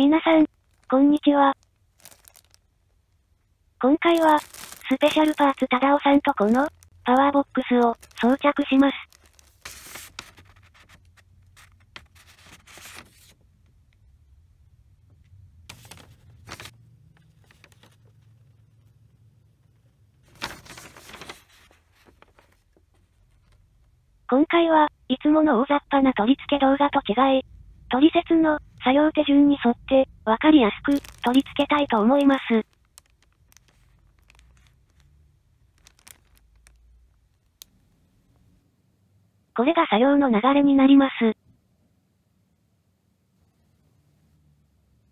皆さん、こんにちは。今回は、スペシャルパーツタダオさんとこの、パワーボックスを装着します。今回は、いつもの大雑把な取り付け動画と違い、取説の作業手順に沿って、わかりやすく取り付けたいと思います。これが作業の流れになります。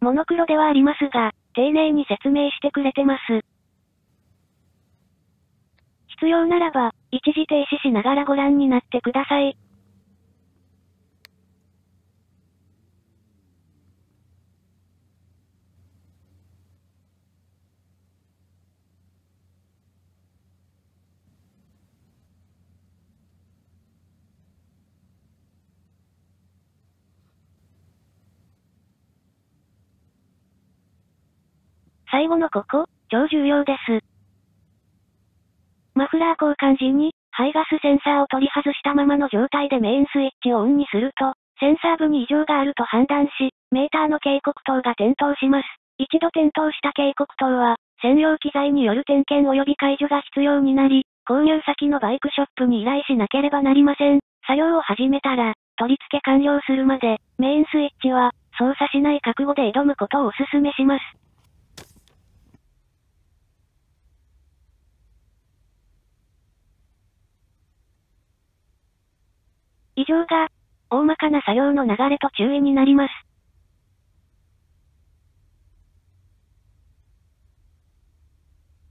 モノクロではありますが、丁寧に説明してくれてます。必要ならば、一時停止しながらご覧になってください。最後のここ、超重要です。マフラー交換時に、排ガスセンサーを取り外したままの状態でメインスイッチをオンにすると、センサー部に異常があると判断し、メーターの警告灯が点灯します。一度点灯した警告灯は、専用機材による点検及び解除が必要になり、購入先のバイクショップに依頼しなければなりません。作業を始めたら、取り付け完了するまで、メインスイッチは、操作しない覚悟で挑むことをお勧めします。以上が、大まかな作業の流れと注意になります。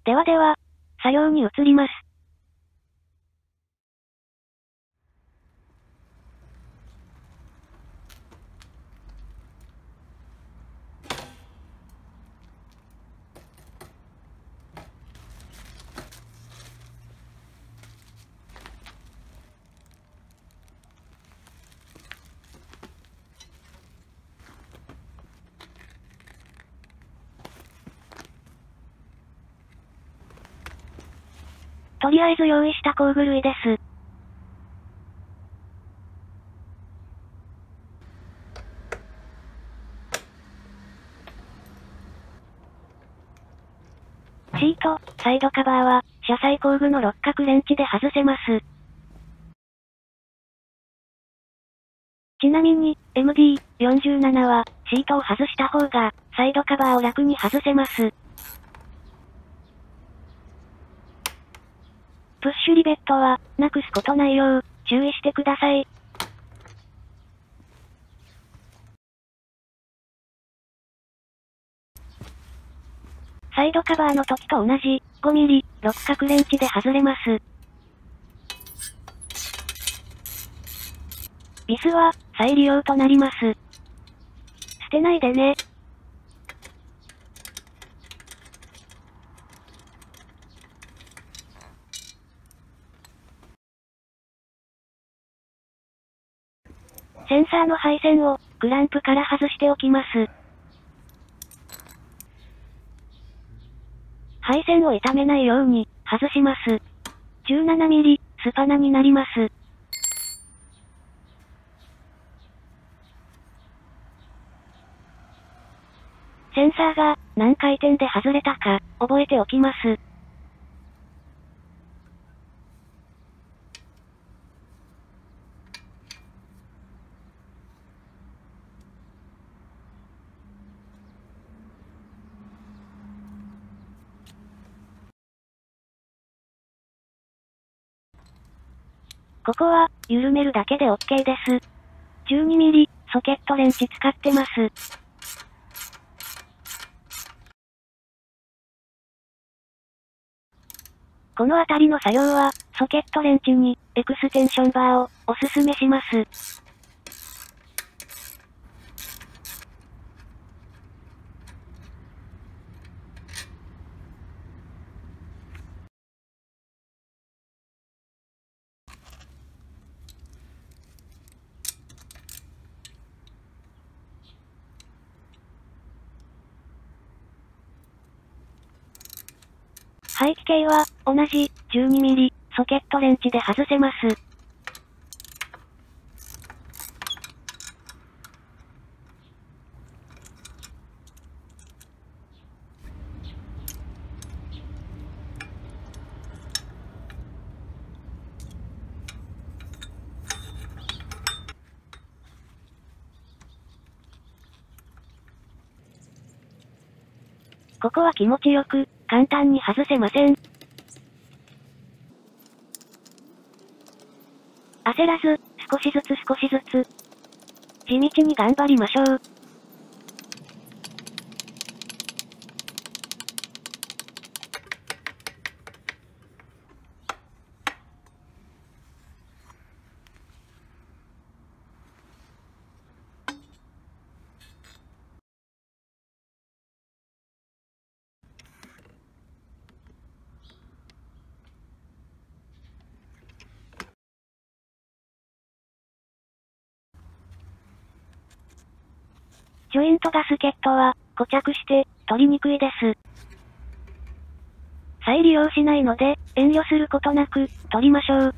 ではでは、作業に移ります。とりあえず用意した工具類です。シート、サイドカバーは、車載工具の六角レンチで外せます。ちなみに、MD47 は、シートを外した方が、サイドカバーを楽に外せます。プッシュリベットは、なくすことないよう、注意してください。サイドカバーの時と同じ、5ミリ、六角レンチで外れます。ビスは、再利用となります。捨てないでね。ーの配線を、クランプから外しておきます。配線を傷めないように、外します。17ミリ、スパナになります。センサーが、何回転で外れたか、覚えておきます。ここは、緩めるだけで OK です。12ミリ、ソケットレンチ使ってます。この辺りの作業は、ソケットレンチに、エクステンションバーを、おすすめします。排気系は、同じ、12mm、ソケットレンチで外せます。ここは気持ちよく、簡単に外せません。焦らず、少しずつ少しずつ。地道に頑張りましょう。ジョイントガスケットは、固着して、取りにくいです。再利用しないので、遠慮することなく、取りましょう。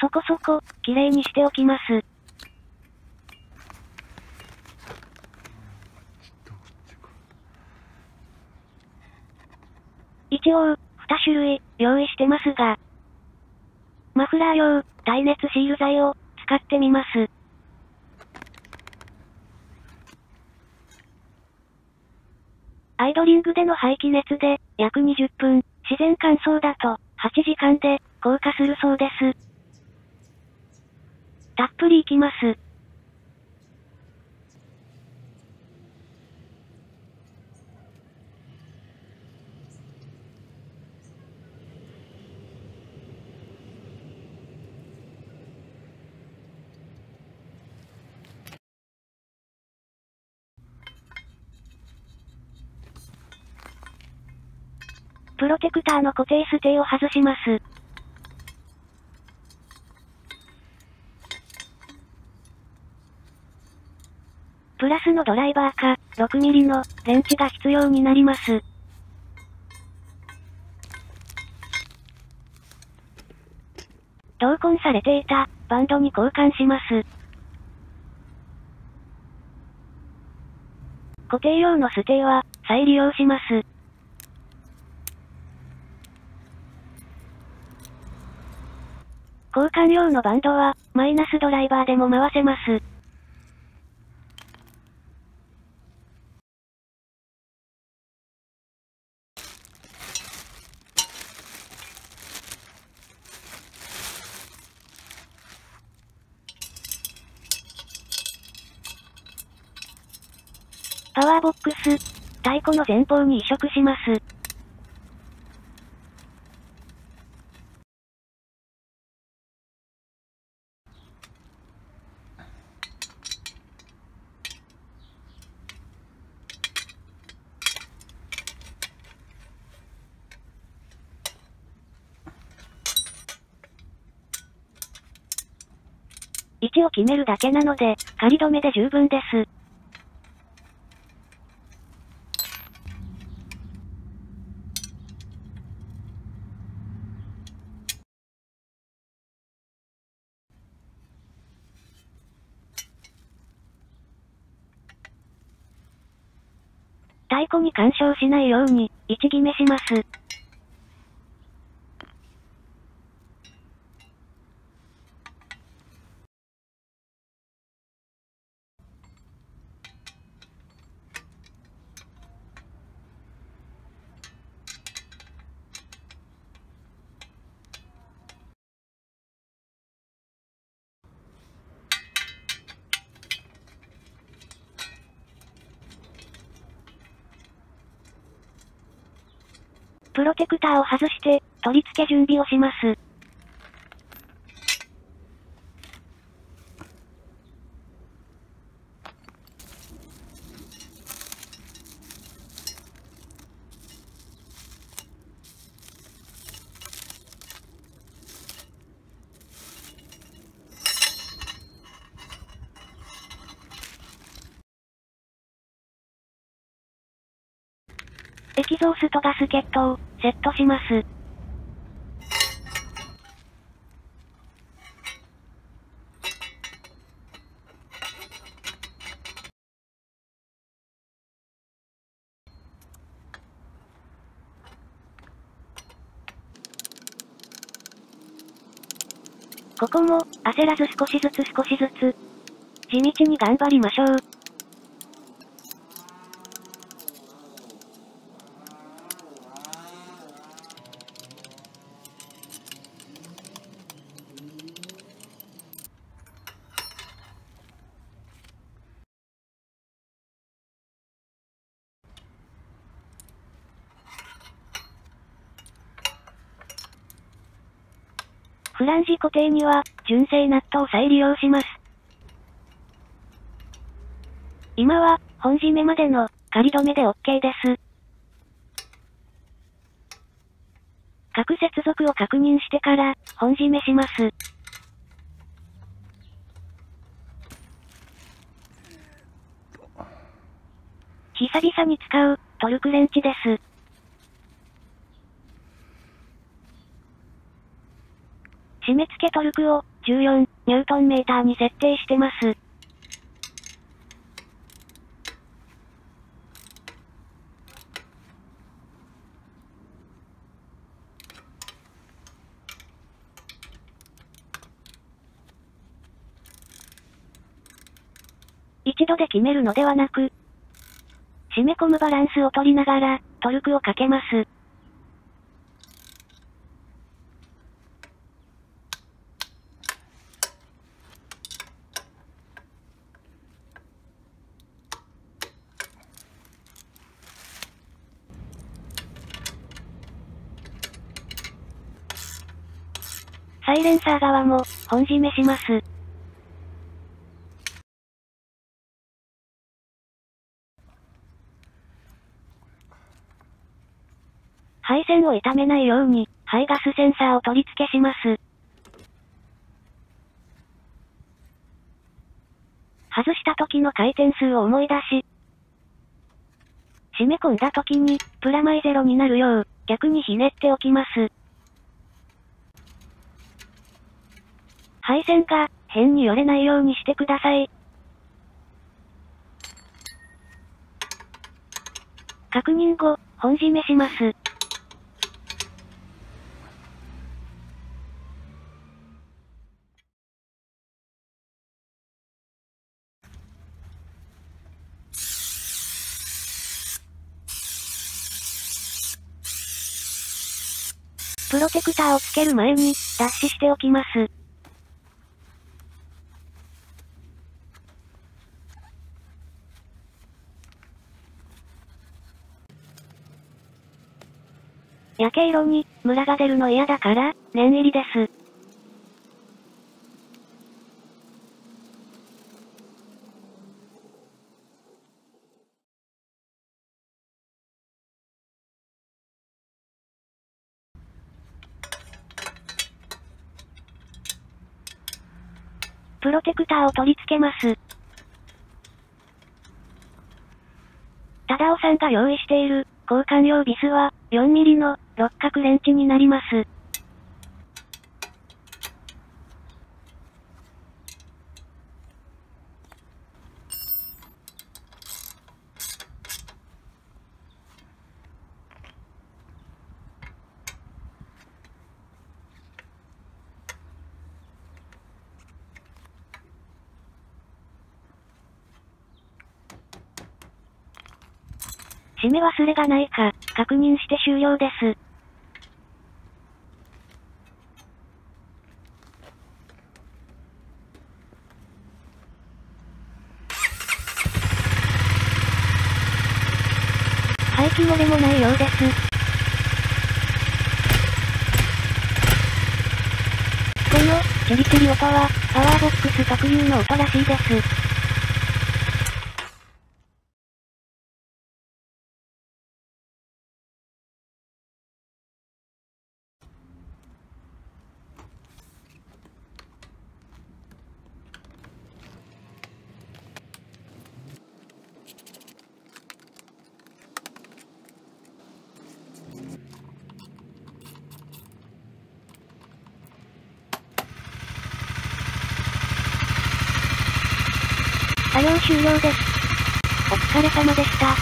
そこそこ、綺麗にしておきます。一応、2種類、用意してますが、マフラー用、耐熱シール剤を、使ってみます。アイドリングでの排気熱で、約20分、自然乾燥だと、8時間で、硬化するそうです。たっぷりいきます。プロテクターの固定ステイを外します。プラスのドライバーか、6mm のレンチが必要になります。同梱されていたバンドに交換します。固定用のステイは再利用します。交換用のバンドは、マイナスドライバーでも回せます。パワーボックス、太鼓の前方に移植します。位置を決めるだけなので、仮止めで十分です。太鼓に干渉しないように、位置決めします。プロテクターを外して、取り付け準備をします。エキゾーストガスケットを、セットします。ここも、焦らず少しずつ少しずつ、地道に頑張りましょう。ランジ固定には、純正ナットを再利用します。今は、本締めまでの、仮止めで OK です。各接続を確認してから、本締めします。久々に使う、トルクレンチです。締め付けトルクを14ニュートンメーターに設定してます。一度で決めるのではなく、締め込むバランスを取りながら、トルクをかけます。サイレンサー側も、本締めします。配線を傷めないように、排ガスセンサーを取り付けします。外した時の回転数を思い出し、締め込んだ時に、プラマイゼロになるよう、逆にひねっておきます。配線が変に寄れないようにしてください。確認後、本締めします。プロテクターをつける前に、脱脂しておきます。焼け色に、ムラが出るの嫌だから、念入りです。プロテクターを取り付けます。ただおさんが用意している、交換用ビスは、4ミリの、六角レンチになります。締め忘れがないか、確認して終了です。排気漏れもないようです。この、チリチリ音は、パワーボックス特有の音らしいです。終了です。お疲れ様でした。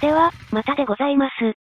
では、またでございます。